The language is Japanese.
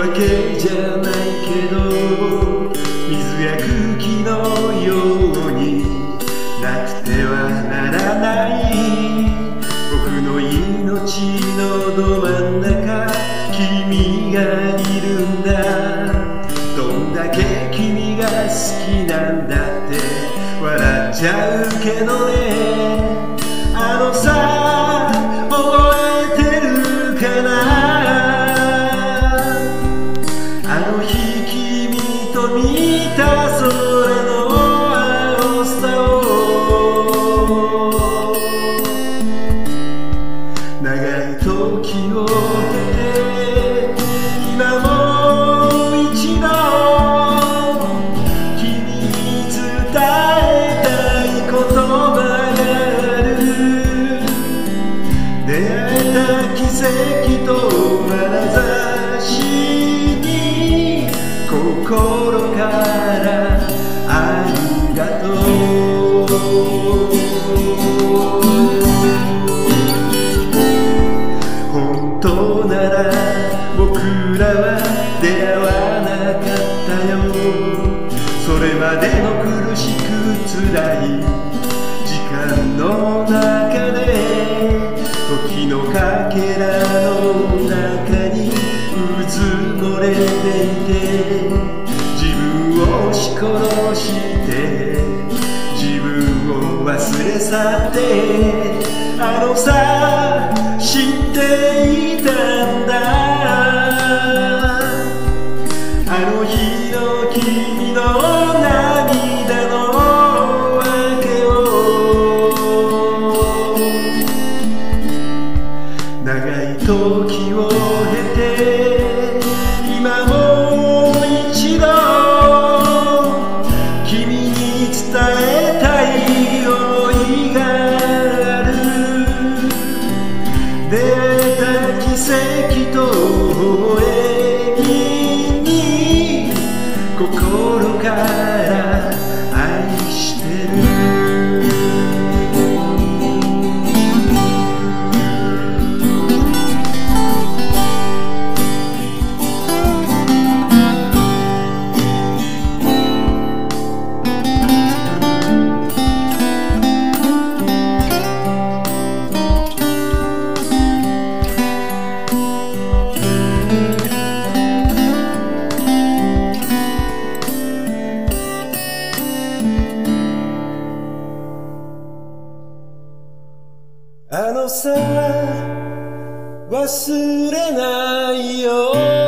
わけじゃないけど水や空気のようになくてはならない。僕の命のど真ん中君がいるんだどんだけ君が好きなんだって笑っちゃうけどね。あのさでの苦しく辛い時間の中で時のかけらの中にうずもれていて自分を押し殺して自分を忘れ去ってあのさあのさ忘れないよ。